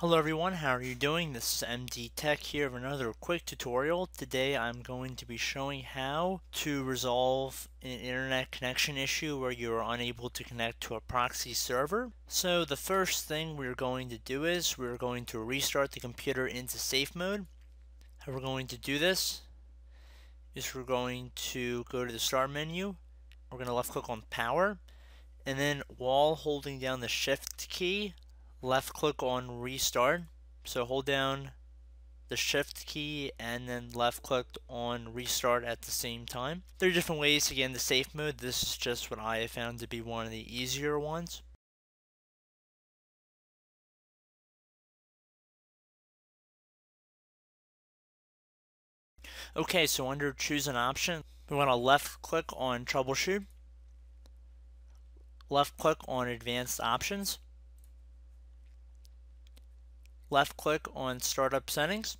Hello everyone, how are you doing? This is MD Tech here with another quick tutorial. Today I'm going to be showing how to resolve an internet connection issue where you are unable to connect to a proxy server. So the first thing we're going to do is we're going to restart the computer into safe mode. How we're going to do this is we're going to go to the start menu, we're going to left click on power, and then while holding down the shift key left click on restart. So hold down the shift key and then left click on restart at the same time. There are different ways to get into safe mode. This is just what I have found to be one of the easier ones. Okay, so under choose an option, we want to left click on troubleshoot, left click on advanced options, left click on startup settings.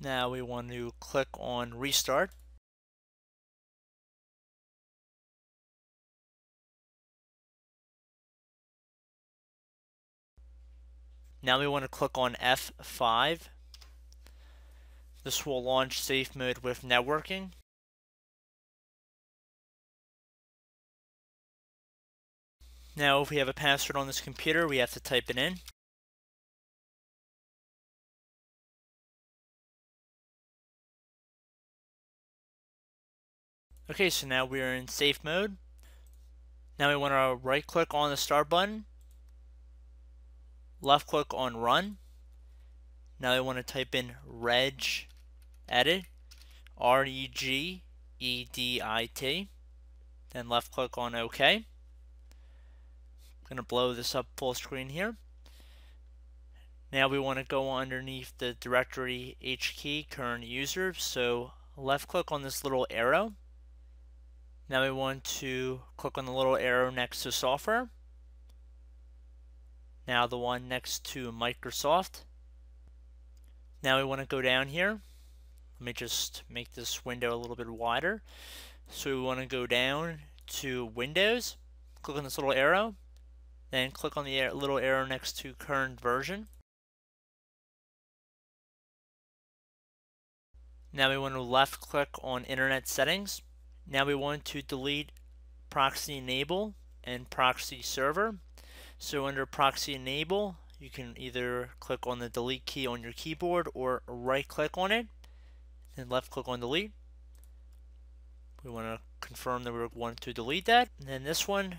Now we want to click on restart. Now we want to click on F5. This will launch safe mode with networking. Now if we have a password on this computer, we have to type it in. Okay, so now we're in safe mode. Now we want to right click on the start button, left click on run. Now we want to type in reg edit, R-E-G-E-D-I-T, then left click on OK going to blow this up full screen here. Now we want to go underneath the directory H key current user. So left click on this little arrow. Now we want to click on the little arrow next to software. Now the one next to Microsoft. Now we want to go down here. Let me just make this window a little bit wider. So we want to go down to Windows, click on this little arrow, then click on the little arrow next to current version. Now we want to left click on internet settings. Now we want to delete proxy enable and proxy server. So under proxy enable, you can either click on the delete key on your keyboard or right click on it and left click on delete. We want to confirm that we want to delete that. And then this one,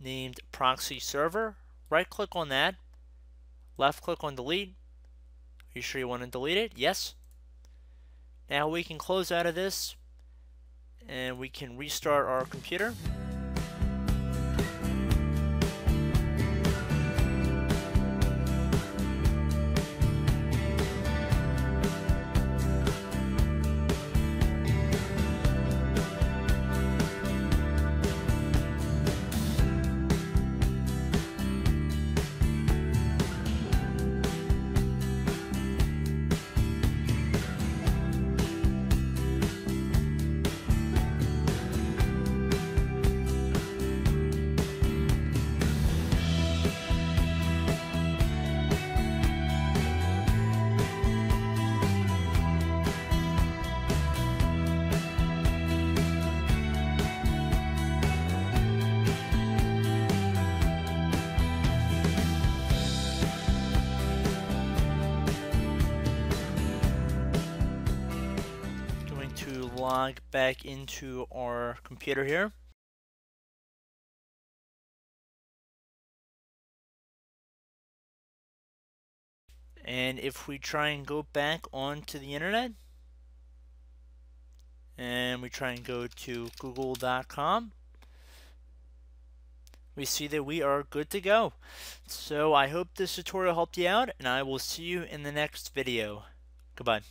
named proxy server. Right click on that. Left click on delete. Are you sure you want to delete it? Yes. Now we can close out of this and we can restart our computer. Log back into our computer here. And if we try and go back onto the internet, and we try and go to google.com, we see that we are good to go. So I hope this tutorial helped you out, and I will see you in the next video. Goodbye.